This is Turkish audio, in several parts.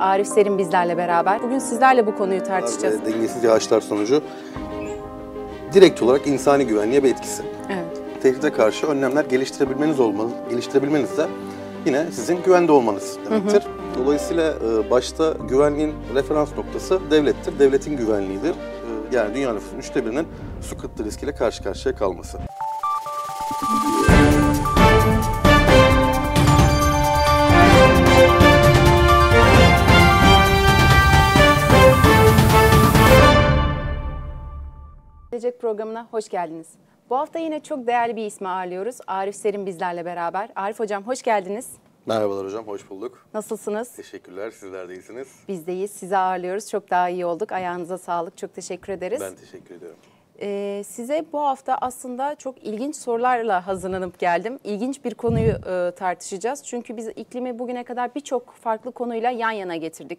Arif Serin bizlerle beraber. Bugün sizlerle bu konuyu tartışacağız. Ve dengesiz yağışlar sonucu direkt olarak insani güvenliğe bir etkisi. Evet. Tehdide karşı önlemler geliştirebilmeniz olmalı. Geliştirebilmeniz de yine sizin güvende olmanız demektir. Dolayısıyla e, başta güvenliğin referans noktası devlettir. Devletin güvenliğidir. E, Yani dünya nüfusunun üçte birinin su kıtlığı riskiyle karşı karşıya kalması. Gelecek programına hoş geldiniz. Bu hafta yine çok değerli bir ismi ağırlıyoruz. Arif Serin bizlerle beraber. Arif Hocam hoş geldiniz. Merhabalar hocam, hoş bulduk. Nasılsınız? Teşekkürler, sizler de iyisiniz. Bizdeyiz. Sizi ağırlıyoruz. Çok daha iyi olduk. Ayağınıza sağlık. Çok teşekkür ederiz. Ben teşekkür ediyorum. Ee, size bu hafta aslında çok ilginç sorularla hazırlanıp geldim. İlginç bir konuyu e, tartışacağız. Çünkü biz iklimi bugüne kadar birçok farklı konuyla yan yana getirdik.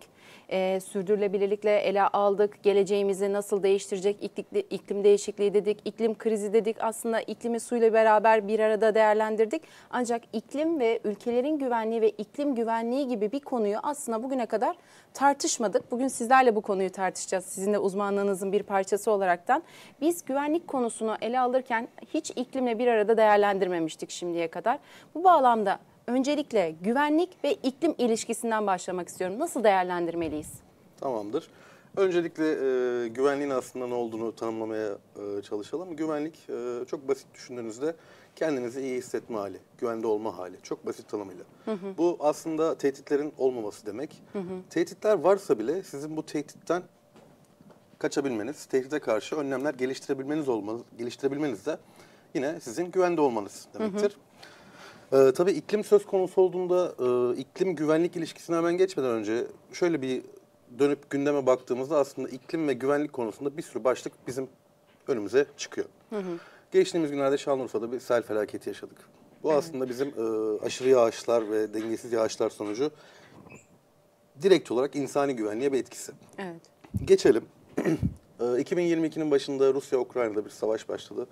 Ee, sürdürülebilirlikle ele aldık. Geleceğimizi nasıl değiştirecek iklim, iklim değişikliği dedik, iklim krizi dedik. Aslında iklimi suyla beraber bir arada değerlendirdik. Ancak iklim ve ülkelerin güvenliği ve iklim güvenliği gibi bir konuyu aslında bugüne kadar tartışmadık. Bugün sizlerle bu konuyu tartışacağız. Sizin de uzmanlığınızın bir parçası olaraktan. Biz güvenlik konusunu ele alırken hiç iklimle bir arada değerlendirmemiştik şimdiye kadar. Bu bağlamda öncelikle güvenlik ve iklim ilişkisinden başlamak istiyorum. Nasıl değerlendirmeliyiz? Tamamdır. Öncelikle e, güvenliğin aslında ne olduğunu tanımlamaya e, çalışalım. Güvenlik e, çok basit düşündüğünüzde kendinizi iyi hissetme hali, güvende olma hali. Çok basit tanımıyla. Bu aslında tehditlerin olmaması demek. Tehditler varsa bile sizin bu tehditten kaçabilmeniz, tehdide karşı önlemler geliştirebilmeniz olmanız, geliştirebilmeniz de yine sizin güvende olmanız demektir. Ee, tabii iklim söz konusu olduğunda e, iklim güvenlik ilişkisine hemen geçmeden önce şöyle bir dönüp gündeme baktığımızda aslında iklim ve güvenlik konusunda bir sürü başlık bizim önümüze çıkıyor. Geçtiğimiz günlerde Şanlıurfa'da bir sel felaketi yaşadık. Bu aslında bizim e, aşırı yağışlar ve dengesiz yağışlar sonucu direkt olarak insani güvenliğe bir etkisi. Evet. Geçelim. Ee, 2022'nin başında Rusya-Ukrayna'da bir savaş başladı.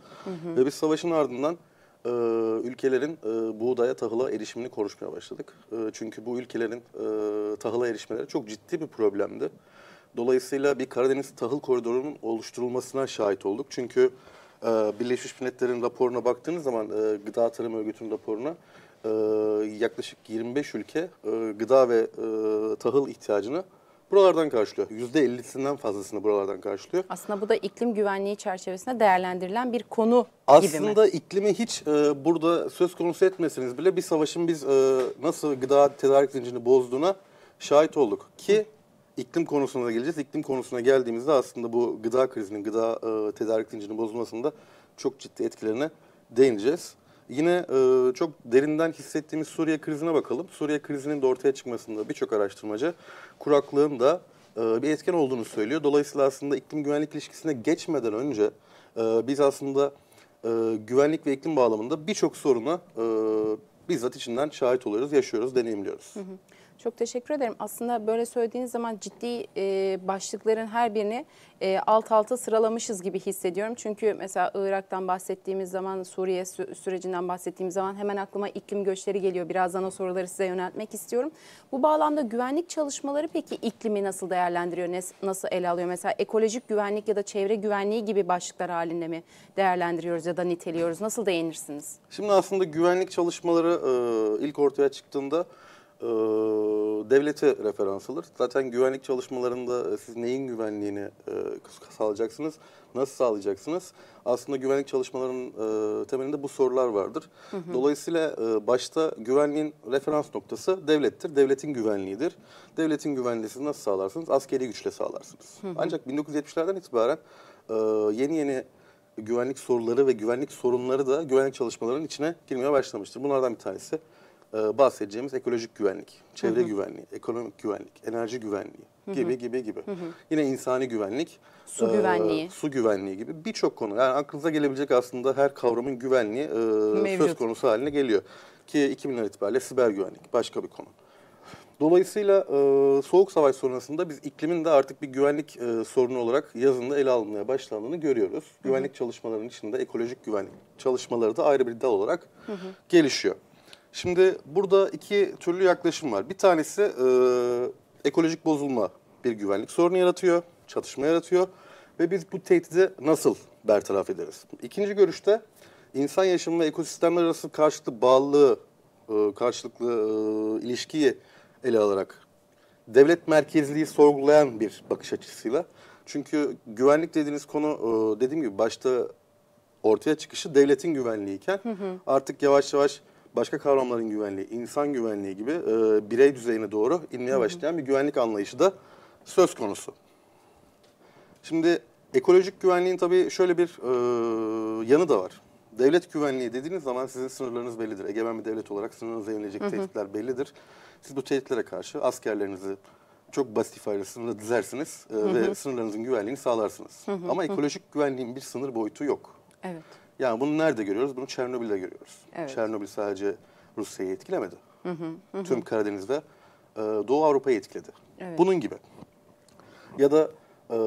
Ve biz savaşın ardından e, ülkelerin e, buğdaya, tahıla erişimini konuşmaya başladık. E, çünkü bu ülkelerin e, tahıla erişmeleri çok ciddi bir problemdi. Dolayısıyla bir Karadeniz tahıl koridorunun oluşturulmasına şahit olduk. Çünkü e, Birleşmiş Milletler'in raporuna baktığınız zaman, e, Gıda Tarım Örgütü'nün raporuna e, yaklaşık 25 ülke e, gıda ve e, tahıl ihtiyacını buralardan karşılıyor. %50'sinden fazlasını buralardan karşılıyor. Aslında bu da iklim güvenliği çerçevesinde değerlendirilen bir konu gibi mi? Aslında iklimi hiç e, burada söz konusu etmeseniz bile bir savaşın biz e, nasıl gıda tedarik zincirini bozduğuna şahit olduk. Ki iklim konusuna da geleceğiz. İklim konusuna geldiğimizde aslında bu gıda krizinin, gıda e, tedarik zincirinin bozulmasında çok ciddi etkilerine değineceğiz. Yine e, çok derinden hissettiğimiz Suriye krizine bakalım. Suriye krizinin de ortaya çıkmasında birçok araştırmacı kuraklığın da e, bir etken olduğunu söylüyor. Dolayısıyla aslında iklim güvenlik ilişkisine geçmeden önce e, biz aslında e, güvenlik ve iklim bağlamında birçok soruna e, bizzat içinden şahit oluyoruz, yaşıyoruz, deneyimliyoruz. Çok teşekkür ederim. Aslında böyle söylediğiniz zaman ciddi e, başlıkların her birini e, alt alta sıralamışız gibi hissediyorum. Çünkü mesela Irak'tan bahsettiğimiz zaman, Suriye sü- sürecinden bahsettiğimiz zaman hemen aklıma iklim göçleri geliyor. Birazdan o soruları size yöneltmek istiyorum. Bu bağlamda güvenlik çalışmaları peki iklimi nasıl değerlendiriyor, nasıl ele alıyor? Mesela ekolojik güvenlik ya da çevre güvenliği gibi başlıklar halinde mi değerlendiriyoruz ya da niteliyoruz? Nasıl değinirsiniz? Şimdi aslında güvenlik çalışmaları e, ilk ortaya çıktığında e, devlete referans alır. Zaten güvenlik çalışmalarında e, siz neyin güvenliğini e, sağlayacaksınız, nasıl sağlayacaksınız? Aslında güvenlik çalışmalarının e, temelinde bu sorular vardır. Dolayısıyla e, başta güvenliğin referans noktası devlettir. Devletin güvenliğidir. Devletin güvenliği siz nasıl sağlarsınız? Askeri güçle sağlarsınız. Ancak 1970'lerden itibaren e, yeni yeni güvenlik soruları ve güvenlik sorunları da güvenlik çalışmalarının içine girmeye başlamıştır. Bunlardan bir tanesi e, bahsedeceğimiz ekolojik güvenlik, çevre güvenliği, ekonomik güvenlik, enerji güvenliği gibi gibi gibi. Yine insani güvenlik, Su e, güvenliği. su güvenliği gibi birçok konu. Yani aklınıza gelebilecek aslında her kavramın güvenliği e, söz konusu haline geliyor. Ki 2000'ler itibariyle siber güvenlik başka bir konu. Dolayısıyla e, Soğuk Savaş sonrasında biz iklimin de artık bir güvenlik e, sorunu olarak yazında ele alınmaya başlandığını görüyoruz. Güvenlik çalışmalarının içinde ekolojik güvenlik çalışmaları da ayrı bir dal olarak gelişiyor. Şimdi burada iki türlü yaklaşım var. Bir tanesi e, ekolojik bozulma bir güvenlik sorunu yaratıyor, çatışma yaratıyor ve biz bu tehdidi nasıl bertaraf ederiz? İkinci görüşte insan yaşamı ve ekosistemler arası karşılıklı bağlılığı, e, karşılıklı e, ilişkiyi ele alarak devlet merkezliği sorgulayan bir bakış açısıyla. Çünkü güvenlik dediğiniz konu e, dediğim gibi başta ortaya çıkışı devletin güvenliğiyken artık yavaş yavaş başka kavramların güvenliği, insan güvenliği gibi e, birey düzeyine doğru inmeye başlayan bir güvenlik anlayışı da söz konusu. Şimdi ekolojik güvenliğin tabii şöyle bir e, yanı da var. Devlet güvenliği dediğiniz zaman sizin sınırlarınız bellidir. Egemen bir devlet olarak sınırınıza yönelecek tehditler bellidir. Siz bu tehditlere karşı askerlerinizi çok basit ifadeyle sınırda dizersiniz e, ve sınırlarınızın güvenliğini sağlarsınız. Ama ekolojik güvenliğin bir sınır boyutu yok. Evet. Yani bunu nerede görüyoruz? Bunu Çernobil'de görüyoruz. Evet. Çernobil sadece Rusya'yı etkilemedi. Tüm Karadeniz'de e, Doğu Avrupa'yı etkiledi. Evet. Bunun gibi. Ya da e,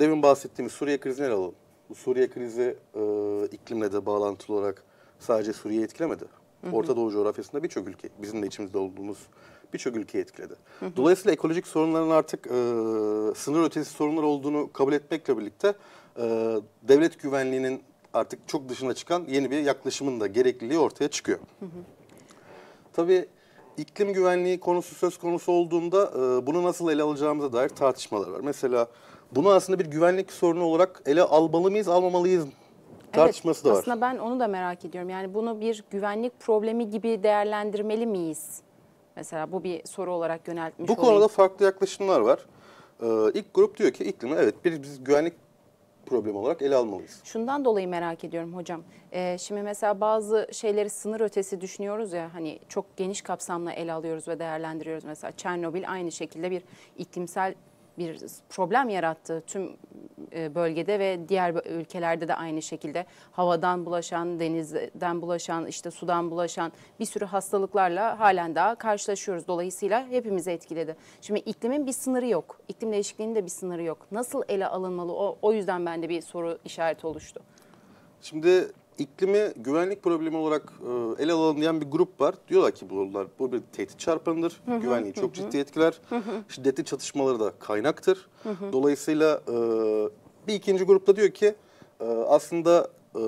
demin bahsettiğimiz Suriye krizini ele alalım. Bu Suriye krizi e, iklimle de bağlantılı olarak sadece Suriye'yi etkilemedi. Orta Doğu coğrafyasında birçok ülke, bizim de içimizde olduğumuz birçok ülkeyi etkiledi. Dolayısıyla ekolojik sorunların artık e, sınır ötesi sorunlar olduğunu kabul etmekle birlikte e, devlet güvenliğinin artık çok dışına çıkan yeni bir yaklaşımın da gerekliliği ortaya çıkıyor. Tabii iklim güvenliği konusu söz konusu olduğunda e, bunu nasıl ele alacağımıza dair tartışmalar var. Mesela bunu aslında bir güvenlik sorunu olarak ele almalı mıyız, almamalıyız tartışması evet, da var. Aslında ben onu da merak ediyorum. Yani bunu bir güvenlik problemi gibi değerlendirmeli miyiz? Mesela bu bir soru olarak yöneltmiş Bu olayım. konuda farklı yaklaşımlar var. Ee, ilk grup diyor ki iklimi evet bir biz güvenlik problemi olarak ele almalıyız. Şundan dolayı merak ediyorum hocam. Ee, şimdi mesela bazı şeyleri sınır ötesi düşünüyoruz ya hani çok geniş kapsamla ele alıyoruz ve değerlendiriyoruz. Mesela Çernobil aynı şekilde bir iklimsel bir problem yarattı tüm e, bölgede ve diğer ülkelerde de aynı şekilde havadan bulaşan, denizden bulaşan, işte sudan bulaşan bir sürü hastalıklarla halen daha karşılaşıyoruz. Dolayısıyla hepimizi etkiledi. Şimdi iklimin bir sınırı yok. İklim değişikliğinin de bir sınırı yok. Nasıl ele alınmalı? O, o yüzden bende bir soru işareti oluştu. Şimdi iklimi güvenlik problemi olarak e, ele alalım diyen bir grup var. Diyorlar ki bunlar bu bir tehdit çarpanıdır. Güvenliği çok ciddi etkiler. Şiddetli çatışmaları da kaynaktır. Dolayısıyla e, bir ikinci grupta diyor ki e, aslında e,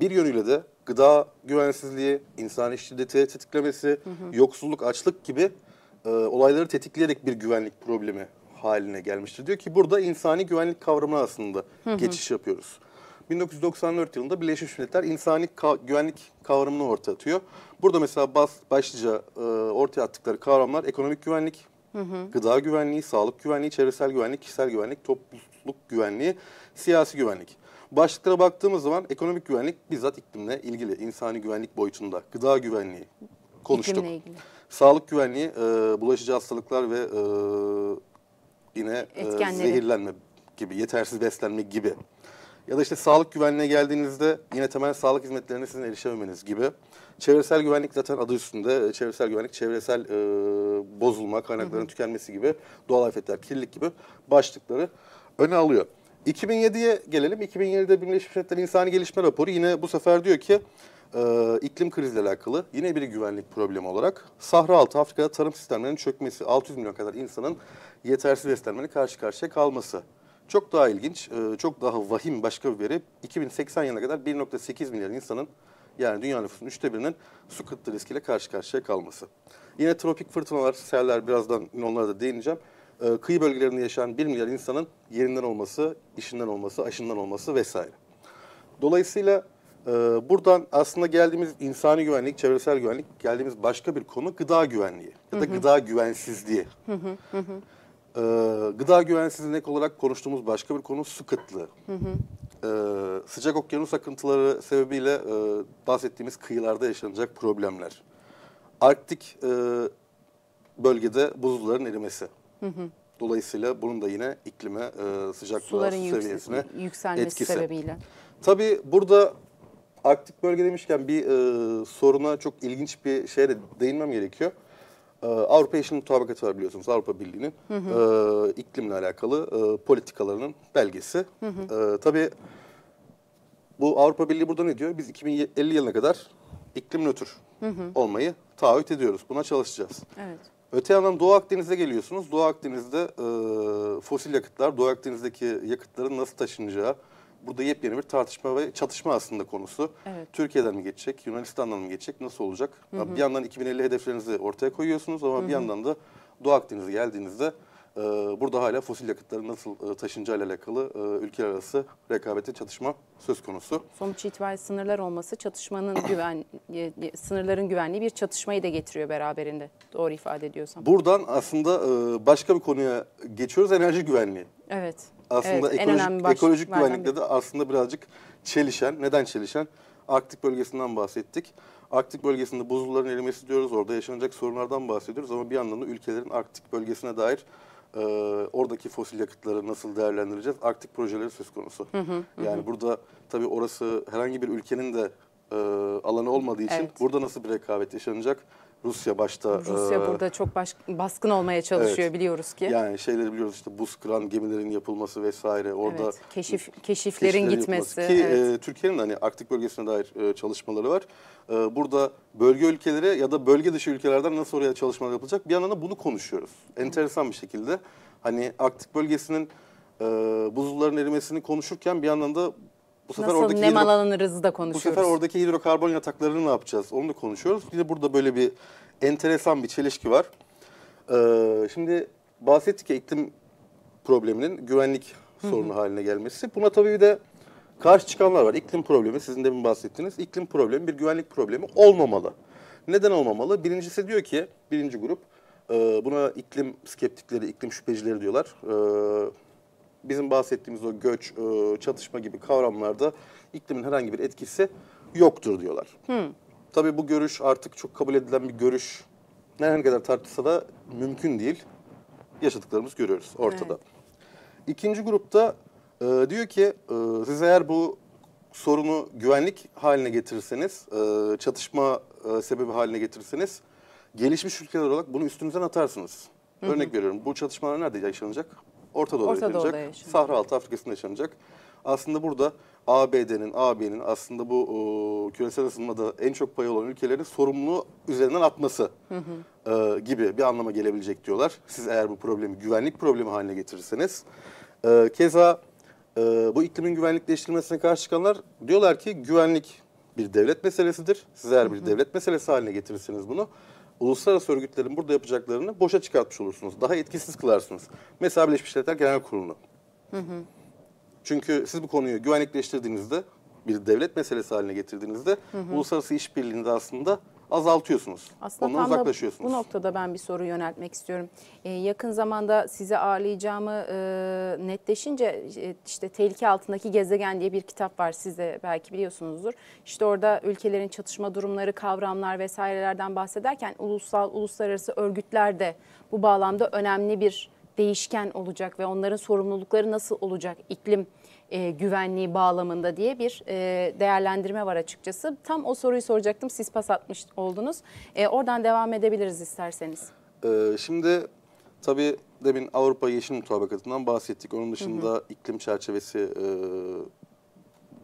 bir yönüyle de gıda güvensizliği, insani şiddeti tetiklemesi, yoksulluk, açlık gibi e, olayları tetikleyerek bir güvenlik problemi haline gelmiştir. Diyor ki burada insani güvenlik kavramına aslında geçiş yapıyoruz. 1994 yılında Birleşmiş Milletler insani ka- güvenlik kavramını ortaya atıyor. Burada mesela bas, başlıca e, ortaya attıkları kavramlar ekonomik güvenlik, gıda güvenliği, sağlık güvenliği, çevresel güvenlik, kişisel güvenlik, topluluk güvenliği, siyasi güvenlik. Başlıklara baktığımız zaman ekonomik güvenlik bizzat iklimle ilgili, insani güvenlik boyutunda, gıda güvenliği konuştuk. Sağlık güvenliği, e, bulaşıcı hastalıklar ve e, yine e, zehirlenme gibi, yetersiz beslenme gibi. Ya da işte sağlık güvenliğine geldiğinizde yine temel sağlık hizmetlerine sizin erişememeniz gibi. Çevresel güvenlik zaten adı üstünde. E, Çevresel güvenlik, çevresel e, bozulma, kaynakların tükenmesi gibi, doğal afetler, kirlilik gibi başlıkları öne alıyor. 2007'ye gelelim. 2007'de Birleşmiş Milletler İnsani Gelişme Raporu yine bu sefer diyor ki e, iklim kriziyle alakalı yine bir güvenlik problemi olarak Sahra altı Afrika'da tarım sistemlerinin çökmesi, 600 milyon kadar insanın yetersiz beslenmeyle karşı karşıya kalması. Çok daha ilginç, e, çok daha vahim başka bir veri. 2080 yılına kadar 1.8 milyar insanın yani dünya nüfusunun üçte birinin su kıtlığı riskiyle karşı karşıya kalması. Yine tropik fırtınalar, seller birazdan onlara da değineceğim. E, kıyı bölgelerinde yaşayan 1 milyar insanın yerinden olması, işinden olması, aşından olması vesaire. Dolayısıyla e, buradan aslında geldiğimiz insani güvenlik, çevresel güvenlik, geldiğimiz başka bir konu gıda güvenliği ya da gıda güvensizliği. E, gıda güvensizliği olarak konuştuğumuz başka bir konu su kıtlığı. E, sıcak okyanus akıntıları sebebiyle e, bahsettiğimiz kıyılarda yaşanacak problemler. Arktik e, bölgede buzulların erimesi. Dolayısıyla bunun da yine iklime, e, sıcaklığa, su seviyesine yükselmesi etkisi. sebebiyle. Tabii burada Arktik bölge demişken bir e, soruna çok ilginç bir şeye de değinmem gerekiyor. E, Avrupa Yeşil Mutabakatı var biliyorsunuz Avrupa Birliği'nin e, iklimle alakalı e, politikalarının belgesi. E, tabii bu Avrupa Birliği burada ne diyor? Biz 2050 yılına kadar iklim nötr olmayı taahhüt ediyoruz. Buna çalışacağız. Evet. Öte yandan Doğu Akdeniz'e geliyorsunuz. Doğu Akdeniz'de e, fosil yakıtlar, Doğu Akdeniz'deki yakıtların nasıl taşınacağı, burada yepyeni bir tartışma ve çatışma aslında konusu. Evet. Türkiye'den mi geçecek, Yunanistan'dan mı geçecek, nasıl olacak? Bir yandan 2050 hedeflerinizi ortaya koyuyorsunuz ama bir yandan da Doğu Akdeniz'e geldiğinizde e, burada hala fosil yakıtların nasıl e, taşınacağıyla alakalı e, ülkeler arası rekabeti, çatışma söz konusu. Sonuç itibariyle sınırlar olması çatışmanın güven e, e, sınırların güvenliği bir çatışmayı da getiriyor beraberinde. Doğru ifade ediyorsam. Buradan aslında e, başka bir konuya geçiyoruz, enerji güvenliği. Evet. Aslında evet, ekolojik, ekolojik güvenlikle de aslında birazcık çelişen. Neden çelişen? Arktik bölgesinden bahsettik. Arktik bölgesinde buzulların erimesi diyoruz. Orada yaşanacak sorunlardan bahsediyoruz. Ama bir yandan da ülkelerin Arktik bölgesine dair e, oradaki fosil yakıtları nasıl değerlendireceğiz? Arktik projeleri söz konusu. yani burada tabii orası herhangi bir ülkenin de e, alanı olmadığı için Evet. burada nasıl bir rekabet yaşanacak? Rusya başta. Rusya e, burada çok baş, baskın olmaya çalışıyor Evet. biliyoruz ki. Yani şeyleri biliyoruz işte buz kıran gemilerin yapılması vesaire. Orada evet. Keşif keşiflerin keşiflerin gitmesi. yapılması. Ki evet. e, Türkiye'nin hani Arktik bölgesine dair e, çalışmaları var. E, burada bölge ülkeleri ya da bölge dışı ülkelerden nasıl oraya çalışmalar yapılacak bir yandan da bunu konuşuyoruz. Enteresan bir şekilde hani Arktik bölgesinin e, buzulların erimesini konuşurken bir yandan da bu sefer Nasıl oradaki nemalanırız da bu konuşuyoruz. sefer oradaki hidrokarbon yataklarını ne yapacağız onu da konuşuyoruz. De burada böyle bir enteresan bir çelişki var. Ee, şimdi bahsettik ya iklim probleminin güvenlik sorunu haline gelmesi. Buna tabii bir de karşı çıkanlar var. İklim problemi sizin demin bahsettiğiniz iklim problemi bir güvenlik problemi olmamalı. Neden olmamalı? Birincisi diyor ki birinci grup e, buna iklim skeptikleri, iklim şüphecileri diyorlar. Bizim bahsettiğimiz o göç, e, çatışma gibi kavramlarda iklimin herhangi bir etkisi yoktur diyorlar. Tabii bu görüş artık çok kabul edilen bir görüş. Ne kadar tartışsa da mümkün değil. Yaşadıklarımız görüyoruz ortada. Evet. İkinci grupta e, diyor ki e, siz eğer bu sorunu güvenlik haline getirirseniz, e, çatışma e, sebebi haline getirirseniz gelişmiş ülkeler olarak bunu üstünüzden atarsınız. Örnek veriyorum bu çatışmalar nerede yaşanacak? Orta Doğu'da Orta Doğu'da yaşanacak. yaşanacak. Sahra Altı Afrika'sında yaşanacak. Aslında burada ABD'nin, AB'nin aslında bu o, küresel ısınmada en çok payı olan ülkelerin sorumluluğu üzerinden atması e, gibi bir anlama gelebilecek diyorlar. Siz eğer bu problemi güvenlik problemi haline getirirseniz. E, keza e, bu iklimin güvenlikleştirilmesine karşı çıkanlar diyorlar ki güvenlik bir devlet meselesidir. Siz eğer bir devlet meselesi haline getirirseniz bunu uluslararası örgütlerin burada yapacaklarını boşa çıkartmış olursunuz. Daha etkisiz kılarsınız. Mesela Birleşmiş Milletler Genel Kurulu'nu. Çünkü siz bu konuyu güvenlikleştirdiğinizde, bir devlet meselesi haline getirdiğinizde uluslararası işbirliğini de aslında azaltıyorsunuz. Aslında Ondan tam da uzaklaşıyorsunuz. bu noktada ben bir soru yöneltmek istiyorum. Ee, yakın zamanda sizi ağırlayacağımı e, netleşince e, işte Tehlike Altındaki Gezegen diye bir kitap var. Siz de belki biliyorsunuzdur. İşte orada ülkelerin çatışma durumları, kavramlar vesairelerden bahsederken ulusal, uluslararası örgütler de bu bağlamda önemli bir değişken olacak ve onların sorumlulukları nasıl olacak iklim e, güvenliği bağlamında diye bir e, değerlendirme var açıkçası. Tam o soruyu soracaktım. Siz pas atmış oldunuz. E, oradan devam edebiliriz isterseniz. Ee, şimdi tabii demin Avrupa Yeşil Mutabakatı'ndan bahsettik. Onun dışında iklim çerçevesi e,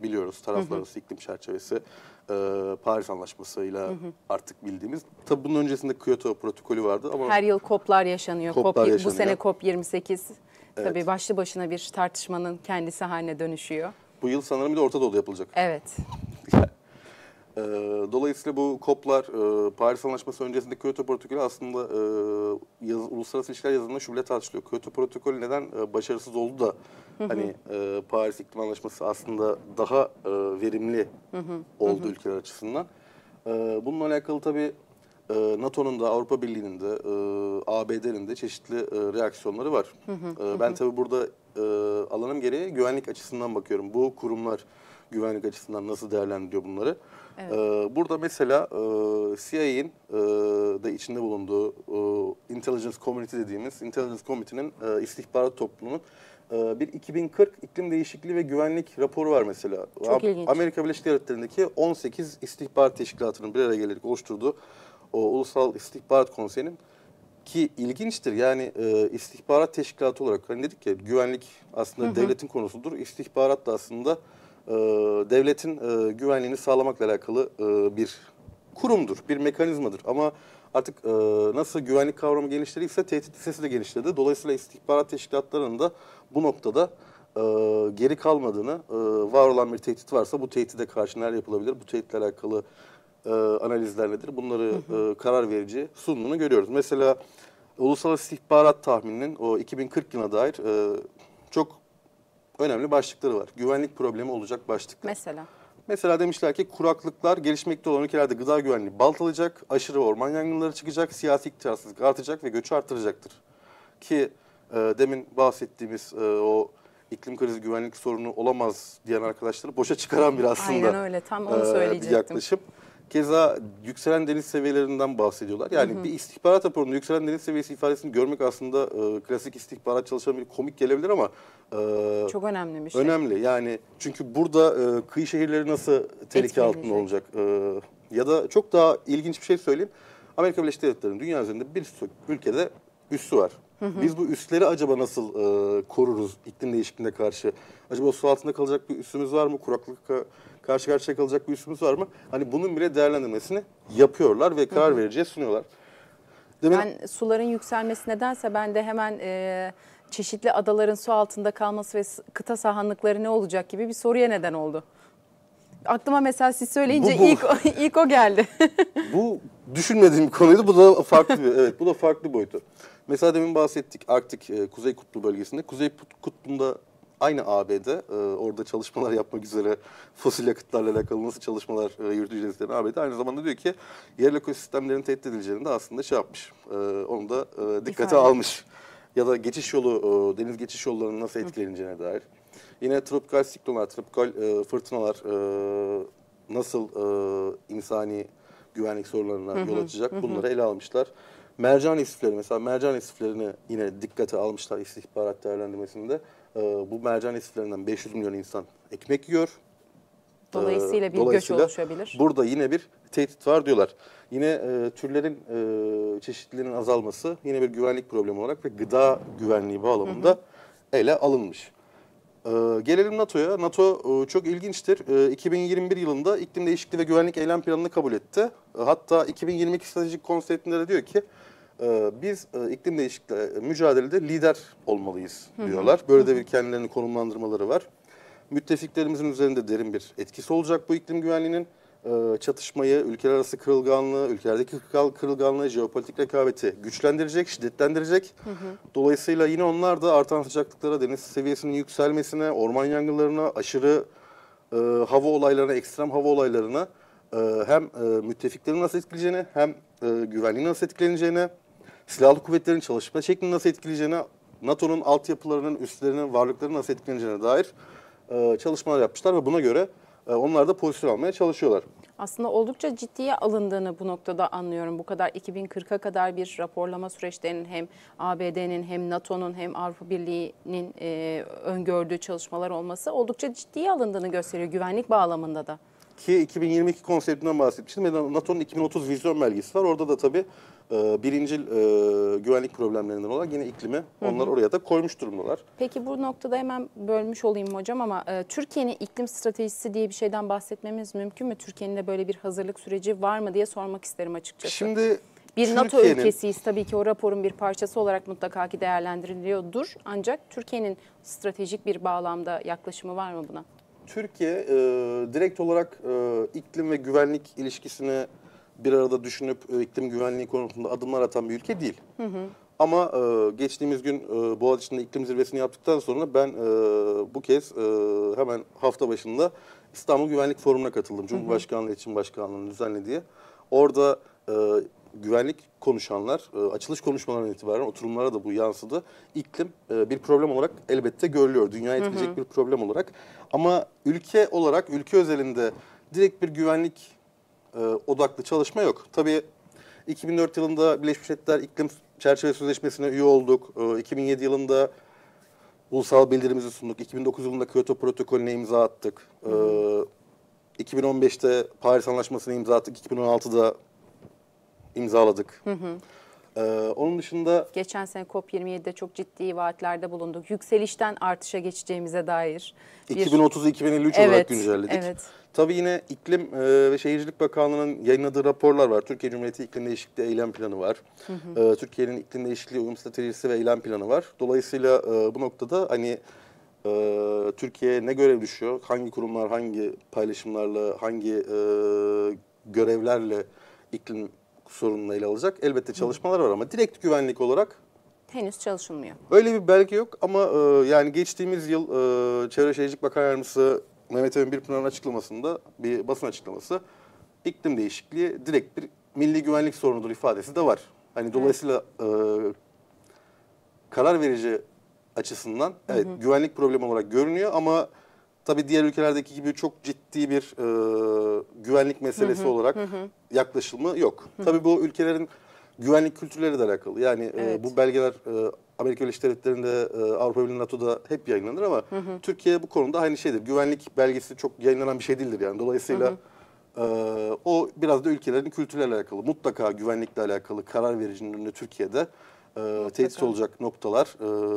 biliyoruz. Taraflar arası iklim çerçevesi e, Paris Anlaşması'yla artık bildiğimiz. Tabii bunun öncesinde Kyoto protokolü vardı ama Her yıl COP'lar yaşanıyor. COP'lar COP, bu yaşanıyor. sene COP 28. Evet. Tabii başlı başına bir tartışmanın kendisi haline dönüşüyor. bu yıl sanırım bir de Orta Doğu'da yapılacak. Evet. Ee, dolayısıyla bu COP'lar e, Paris Anlaşması öncesinde Kyoto Protokolü aslında e, yaz, uluslararası ilişkiler yazılımında şu bile tartışılıyor. Kyoto Protokolü neden e, başarısız oldu da hani e, Paris İklim Anlaşması aslında daha e, verimli oldu ülkeler açısından. E, bununla alakalı tabii e, NATO'nun da Avrupa Birliği'nin de e, ABD'nin de çeşitli e, reaksiyonları var. E, ben tabii burada e, alanım gereği güvenlik açısından bakıyorum. Bu kurumlar güvenlik açısından nasıl değerlendiriyor bunları? Evet. Ee, burada mesela e, CIA'in e, da içinde bulunduğu e, Intelligence Community dediğimiz Intelligence Committee'nin e, istihbarat toplumunun e, bir 2040 iklim değişikliği ve güvenlik raporu var mesela. Çok ilginç. Amerika Birleşik Devletleri'ndeki 18 istihbarat teşkilatının bir araya gelerek oluşturduğu o Ulusal İstihbarat Konseyi'nin ki ilginçtir yani e, istihbarat teşkilatı olarak hani dedik ya güvenlik aslında devletin konusudur. İstihbarat da aslında e, devletin e, güvenliğini sağlamakla alakalı e, bir kurumdur, bir mekanizmadır. Ama Artık e, nasıl güvenlik kavramı genişlediyse tehdit listesi de genişledi. Dolayısıyla istihbarat teşkilatlarının da bu noktada e, geri kalmadığını, e, var olan bir tehdit varsa bu tehdide karşı neler yapılabilir, bu tehditle alakalı e, analizler nedir, bunları e, karar verici sunduğunu görüyoruz. Mesela Uluslararası İstihbarat Tahmini'nin o 2040 yılına dair e, çok önemli başlıkları var. Güvenlik problemi olacak başlıklar. Mesela. Mesela demişler ki kuraklıklar gelişmekte olan ülkelerde gıda güvenliği baltalayacak, aşırı orman yangınları çıkacak, siyasi iktidarsızlık artacak ve göçü artıracaktır. Ki e, demin bahsettiğimiz e, o iklim krizi güvenlik sorunu olamaz diyen arkadaşları boşa çıkaran bir aslında Aynen öyle tam onu e, bir söyleyecektim. yaklaşım. Keza yükselen deniz seviyelerinden bahsediyorlar. Yani bir istihbarat raporunda yükselen deniz seviyesi ifadesini görmek aslında e, klasik istihbarat çalışan bir komik gelebilir ama e, Çok önemli bir şey. Önemli yani çünkü burada e, kıyı şehirleri nasıl tehlike altında Etkileyecek. olacak? E, ya da çok daha ilginç bir şey söyleyeyim. Amerika Birleşik Devletleri'nin dünya üzerinde bir sürü ülkede üssü var. Biz bu üsleri acaba nasıl e, koruruz iklim değişikliğine karşı? Acaba su altında kalacak bir üssümüz var mı? Kuraklıkla karşı karşıya kalacak bir üssümüz var mı? Hani bunun bile değerlendirmesini yapıyorlar ve karar vericiye sunuyorlar. Demin Ben suların yükselmesi nedense ben de hemen e, çeşitli adaların su altında kalması ve kıta sahanlıkları ne olacak gibi bir soruya neden oldu. Aklıma mesela siz söyleyince Bu- bu. ilk ilk o geldi. Bu düşünmediğim konuydu. Bu da farklı bir, evet bu da farklı boyutu. Mesela demin bahsettik Arktik e, Kuzey Kutbu bölgesinde. Kuzey Kut- Kutbu'nda aynı ABD e, orada çalışmalar yapmak üzere fosil yakıtlarla alakalı nasıl çalışmalar e, yürüteceğiz diyen ABD aynı zamanda diyor ki yerel ekosistemlerin tehdit edileceğini de aslında şey yapmış. E, onu da e, dikkate İfade. almış. Ya da geçiş yolu, e, deniz geçiş yollarının nasıl etkileneceğine dair. Yine tropikal siklonlar, tropikal e, fırtınalar e, nasıl e, insani güvenlik sorunlarına yol açacak bunları ele almışlar. Mercan istifleri mesela mercan istiflerini yine dikkate almışlar istihbarat değerlendirmesinde. E, bu mercan istiflerinden 500 milyon insan ekmek yiyor. Dolayısıyla Ee, bir göç dolayısıyla oluşabilir. Burada yine bir tehdit var diyorlar. Yine e, türlerin e, çeşitliliğinin azalması yine bir güvenlik problemi olarak ve gıda güvenliği bağlamında ele alınmış. E, gelelim NATO'ya. NATO e, çok ilginçtir. E, 2021 yılında iklim değişikliği ve güvenlik eylem planını kabul etti. E, hatta 2022 stratejik konseptinde de diyor ki biz e, iklim değişikliği e, mücadelede lider olmalıyız diyorlar. Böyle de bir kendilerini konumlandırmaları var. Müttefiklerimizin üzerinde derin bir etkisi olacak bu iklim güvenliğinin. Ee, çatışmayı, ülkeler arası kırılganlığı, ülkelerdeki kırıl- kırılganlığı, jeopolitik rekabeti güçlendirecek, şiddetlendirecek. Dolayısıyla yine onlar da artan sıcaklıklara, deniz seviyesinin yükselmesine, orman yangınlarına, aşırı e, hava olaylarına, ekstrem hava olaylarına hem müttefiklerin nasıl etkileyeceğine, hem güvenliğin nasıl etkileneceğine, silahlı kuvvetlerin çalışma şeklini nasıl etkileyeceğine, NATO'nun altyapılarının, üslerinin, varlıklarının nasıl etkileneceğine dair e, çalışmalar yapmışlar ve buna göre e, onlar da pozisyon almaya çalışıyorlar. Aslında oldukça ciddiye alındığını bu noktada anlıyorum. Bu kadar 2040'a kadar bir raporlama süreçlerinin hem ABD'nin hem NATO'nun hem Avrupa Birliği'nin e, öngördüğü çalışmalar olması oldukça ciddiye alındığını gösteriyor güvenlik bağlamında da. Ki 2022 konseptinden bahsetmiştim. NATO'nun 2030 vizyon belgesi var. Orada da tabii e, birincil e, güvenlik problemlerinden olan yine iklimi onlar oraya da koymuş durumdalar. Peki bu noktada hemen bölmüş olayım hocam ama e, Türkiye'nin iklim stratejisi diye bir şeyden bahsetmemiz mümkün mü? Türkiye'nin de böyle bir hazırlık süreci var mı diye sormak isterim açıkçası. Şimdi bir NATO ülkesiyiz tabii ki o raporun bir parçası olarak mutlaka ki değerlendiriliyordur. Ancak Türkiye'nin stratejik bir bağlamda yaklaşımı var mı buna? Türkiye e, direkt olarak e, iklim ve güvenlik ilişkisini bir arada düşünüp e, iklim güvenliği konusunda adımlar atan bir ülke değil. Ama e, geçtiğimiz gün e, Boğaziçi'nde iklim zirvesini yaptıktan sonra ben e, bu kez e, hemen hafta başında İstanbul Güvenlik Forumu'na katıldım. Cumhurbaşkanlığı için Başkanlığı'nın düzenlediği. Orada e, güvenlik konuşanlar, e, açılış konuşmalarından itibaren oturumlara da bu yansıdı. İklim e, bir problem olarak elbette görülüyor. Dünya etkileyecek bir problem olarak. Ama ülke olarak, ülke özelinde direkt bir güvenlik e, odaklı çalışma yok. Tabii 2004 yılında Birleşmiş Milletler İklim Çerçeve Sözleşmesi'ne üye olduk. E, 2007 yılında ulusal bildirimizi sunduk. 2009 yılında Kyoto Protokolü'ne imza attık. E, 2015'te Paris Anlaşması'na imza attık. 2016'da imzaladık. Ee, onun dışında Geçen sene COP27'de çok ciddi vaatlerde bulunduk. Yükselişten artışa geçeceğimize dair. bir- 2030-2053 olarak Evet, güncelledik. evet. Tabii yine İklim e, ve Şehircilik Bakanlığı'nın yayınladığı raporlar var. Türkiye Cumhuriyeti İklim Değişikliği Eylem Planı var. E, Türkiye'nin İklim Değişikliği Uyum Stratejisi ve Eylem Planı var. Dolayısıyla e, bu noktada hani e, Türkiye'ye ne görev düşüyor, hangi kurumlar hangi paylaşımlarla, hangi görevlerle iklim sorununu ele alacak elbette çalışmalar var ama direkt güvenlik olarak Henüz çalışılmıyor. Öyle bir belge yok ama e, yani geçtiğimiz yıl e, Çevre Şehircilik Bakan Yardımcısı Mehmet Emin Birpınar'ın açıklamasında bir basın açıklaması iklim değişikliği direkt bir milli güvenlik sorunudur ifadesi de var. Hani dolayısıyla e, karar verici açısından evet güvenlik problemi olarak görünüyor ama tabii diğer ülkelerdeki gibi çok ciddi bir e, güvenlik meselesi olarak yaklaşımı yok. Tabii bu ülkelerin güvenlik kültürleri de alakalı. Yani e, Evet. bu belgeler e, Amerika Birleşik Devletleri'nde, e, Avrupa Birliği, NATO'da hep yayınlanır ama Türkiye bu konuda aynı şeydir. Güvenlik belgesi çok yayınlanan bir şey değildir yani. Dolayısıyla e, o biraz da ülkelerin kültürlerle alakalı. Mutlaka güvenlikle alakalı karar vericinin önünde Türkiye'de e, tehdit olacak noktalar,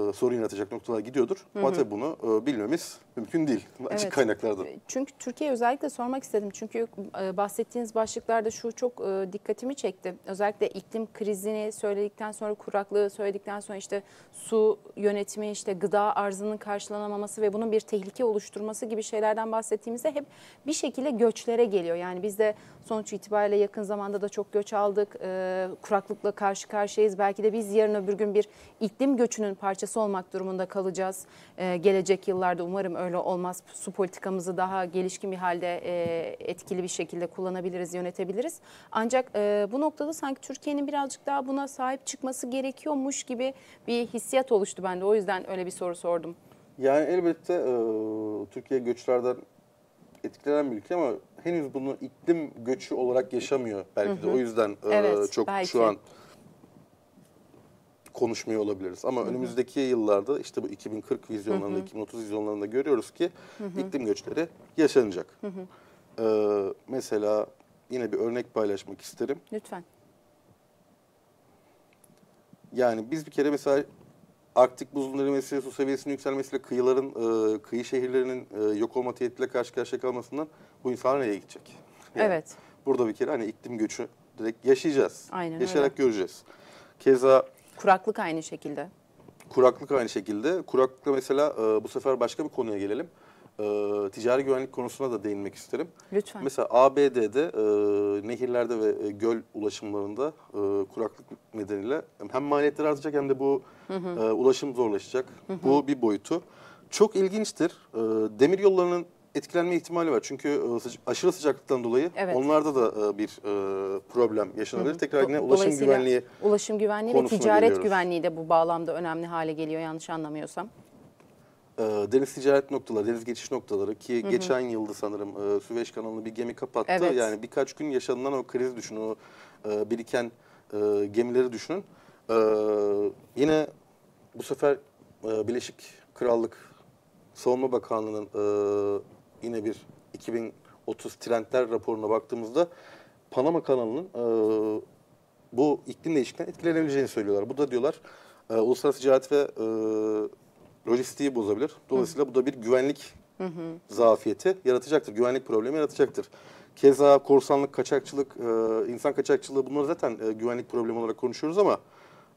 e, sorun yaratacak noktalar gidiyordur. Ama tabii bunu e, bilmemiz mümkün değil açık Evet. kaynaklarda. Çünkü Türkiye özellikle sormak istedim. Çünkü e, bahsettiğiniz başlıklarda şu çok e, dikkatimi çekti. Özellikle iklim krizini söyledikten sonra kuraklığı söyledikten sonra işte su yönetimi, işte gıda arzının karşılanamaması ve bunun bir tehlike oluşturması gibi şeylerden bahsettiğimizde hep bir şekilde göçlere geliyor. Yani biz de sonuç itibariyle yakın zamanda da çok göç aldık. E, kuraklıkla karşı karşıyayız. Belki de biz yarın öbür gün bir iklim göçünün parçası olmak durumunda kalacağız. E, gelecek yıllarda umarım öyle olmaz. Su politikamızı daha gelişkin bir halde e, etkili bir şekilde kullanabiliriz, yönetebiliriz. Ancak e, bu noktada sanki Türkiye'nin birazcık daha buna sahip çıkması gerekiyormuş gibi bir hissiyat oluştu bende. O yüzden öyle bir soru sordum. Yani elbette e, Türkiye göçlerden etkilenen bir ülke ama henüz bunu iklim göçü olarak yaşamıyor belki de. O yüzden e, Evet, çok belki. şu an konuşmuyor olabiliriz. Ama önümüzdeki yıllarda işte bu 2040 vizyonlarında, 2030 vizyonlarında görüyoruz ki iklim göçleri yaşanacak. E, mesela yine bir örnek paylaşmak isterim. Lütfen. Yani biz bir kere mesela Arktik buzulun erimesi, su seviyesinin yükselmesiyle kıyıların, e, kıyı şehirlerinin e, yok olma tehditle karşı karşıya kalmasından bu insanlar nereye gidecek? Yani Evet. Burada bir kere hani iklim göçü direkt yaşayacağız. Aynen Yaşayarak göreceğiz. Keza Kuraklık aynı şekilde. kuraklık aynı şekilde. Kuraklıkla mesela e, bu sefer başka bir konuya gelelim. E, ticari güvenlik konusuna da değinmek isterim. Lütfen. Mesela ABD'de e, nehirlerde ve e, göl ulaşımlarında e, kuraklık nedeniyle hem maliyetler artacak hem de bu e, ulaşım zorlaşacak. Bu bir boyutu. Çok ilginçtir. E, demir yollarının etkilenme ihtimali var. Çünkü e, aşırı sıcaklıktan dolayı Evet. onlarda da e, bir e, problem yaşanabilir. Tekrar yine ulaşım güvenliği ulaşım güvenliği ve ticaret geliyoruz. güvenliği de bu bağlamda önemli hale geliyor yanlış anlamıyorsam. deniz ticaret noktaları, deniz geçiş noktaları ki geçen yılda sanırım Süveyş kanalını bir gemi kapattı. Evet. Yani birkaç gün yaşanılan o kriz düşünün, o biriken gemileri düşünün. Yine bu sefer Birleşik Krallık Savunma Bakanlığı'nın yine bir 2030 trendler raporuna baktığımızda Panama kanalının e, bu iklim değişikliğinden etkilenebileceğini söylüyorlar. Bu da diyorlar e, uluslararası ticaret ve e, lojistiği bozabilir. Dolayısıyla bu da bir güvenlik zafiyeti yaratacaktır. Güvenlik problemi yaratacaktır. Keza korsanlık, kaçakçılık, e, insan kaçakçılığı bunları zaten e, güvenlik problemi olarak konuşuyoruz ama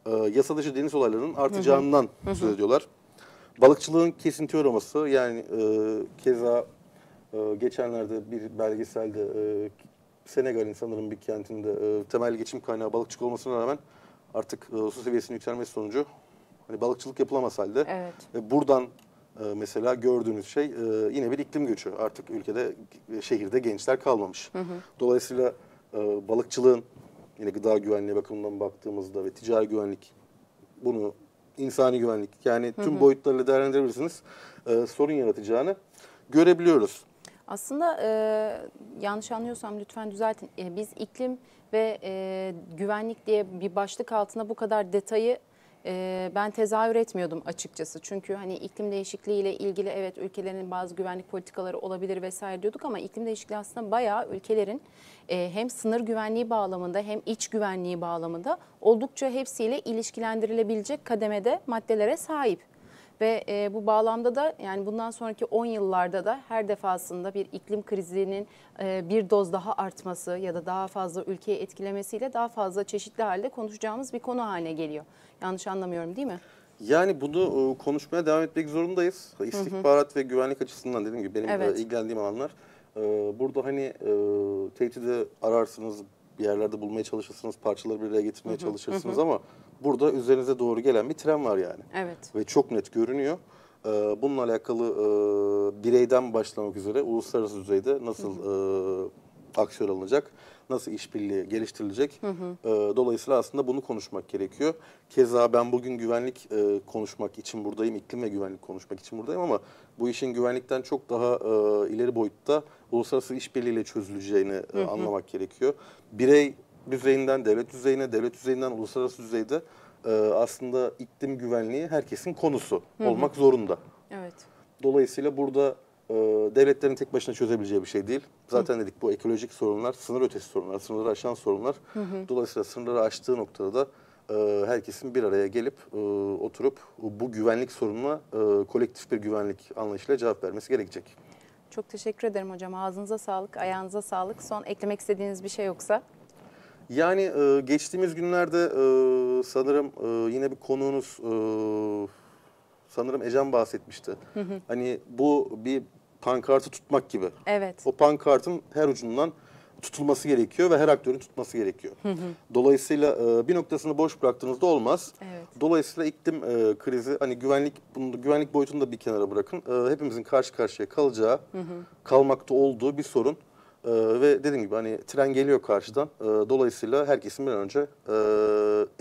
e, yasa dışı deniz olaylarının artacağından söz ediyorlar. Balıkçılığın kesinti uğraması yani e, keza e, geçenlerde bir belgeselde e, Senegal'in sanırım bir kentinde e, temel geçim kaynağı balıkçılık olmasına rağmen artık e, su seviyesinin yükselmesi sonucu hani balıkçılık yapılamaz halde. Evet. Ve buradan e, mesela gördüğünüz şey e, yine bir iklim göçü. Artık ülkede, şehirde gençler kalmamış. Dolayısıyla e, balıkçılığın yine gıda güvenliği bakımından baktığımızda ve ticari güvenlik bunu insani güvenlik yani tüm boyutlarıyla değerlendirebilirsiniz. E, sorun yaratacağını görebiliyoruz. Aslında e, yanlış anlıyorsam lütfen düzeltin. E, biz iklim ve e, güvenlik diye bir başlık altında bu kadar detayı e, ben tezahür etmiyordum açıkçası. Çünkü hani iklim değişikliği ile ilgili evet ülkelerin bazı güvenlik politikaları olabilir vesaire diyorduk ama iklim değişikliği aslında bayağı ülkelerin e, hem sınır güvenliği bağlamında hem iç güvenliği bağlamında oldukça hepsiyle ilişkilendirilebilecek kademede maddelere sahip. Ve e, bu bağlamda da yani bundan sonraki 10 yıllarda da her defasında bir iklim krizinin e, bir doz daha artması ya da daha fazla ülkeyi etkilemesiyle daha fazla çeşitli halde konuşacağımız bir konu haline geliyor. Yanlış anlamıyorum değil mi? Yani bunu e, konuşmaya devam etmek zorundayız. İstihbarat ve güvenlik açısından dediğim gibi benim Evet. ilgilendiğim alanlar. E, Burada hani e, tehdidi ararsınız, bir yerlerde bulmaya çalışırsınız, parçaları bir araya getirmeye çalışırsınız ama burada üzerinize doğru gelen bir tren var yani. Evet. Ve çok net görünüyor. E, Bununla alakalı e, bireyden başlamak üzere uluslararası düzeyde nasıl e, aksiyon alınacak, nasıl işbirliği geliştirilecek. E, Dolayısıyla aslında bunu konuşmak gerekiyor. Keza ben bugün güvenlik e, konuşmak için buradayım, iklim ve güvenlik konuşmak için buradayım ama bu işin güvenlikten çok daha ileri boyutta uluslararası işbirliğiyle çözüleceğini e, anlamak gerekiyor. Birey düzeyinden devlet düzeyine, devlet düzeyinden uluslararası düzeyde e, aslında iklim güvenliği herkesin konusu olmak zorunda. Evet. Dolayısıyla burada e, devletlerin tek başına çözebileceği bir şey değil. Zaten dedik bu ekolojik sorunlar, sınır ötesi sorunlar, sınırları aşan sorunlar. Dolayısıyla sınırları aştığı noktada da e, herkesin bir araya gelip e, oturup bu güvenlik sorununa e, kolektif bir güvenlik anlayışıyla cevap vermesi gerekecek. Çok teşekkür ederim hocam. Ağzınıza sağlık, ayağınıza sağlık. Son eklemek istediğiniz bir şey yoksa? Yani e, geçtiğimiz günlerde e, sanırım e, yine bir konuğunuz e, sanırım Ecem bahsetmişti. Hani bu bir pankartı tutmak gibi. Evet. O pankartın her ucundan tutulması gerekiyor ve her aktörün tutması gerekiyor. Dolayısıyla e, bir noktasını boş bıraktığınızda olmaz. Evet. Dolayısıyla iklim e, krizi hani güvenlik bunu güvenlik boyutunu da bir kenara bırakın. E, hepimizin karşı karşıya kalacağı, kalmakta olduğu bir sorun. E, ve dediğim gibi hani tren geliyor karşıdan. E, dolayısıyla herkesin bir önce e,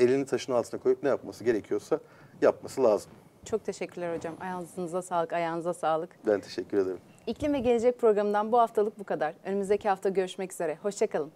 elini taşın altına koyup ne yapması gerekiyorsa yapması lazım. Çok teşekkürler hocam. Ayağınıza sağlık, ayağınıza sağlık. Ben teşekkür ederim. İklim ve Gelecek programından bu haftalık bu kadar. Önümüzdeki hafta görüşmek üzere. Hoşçakalın.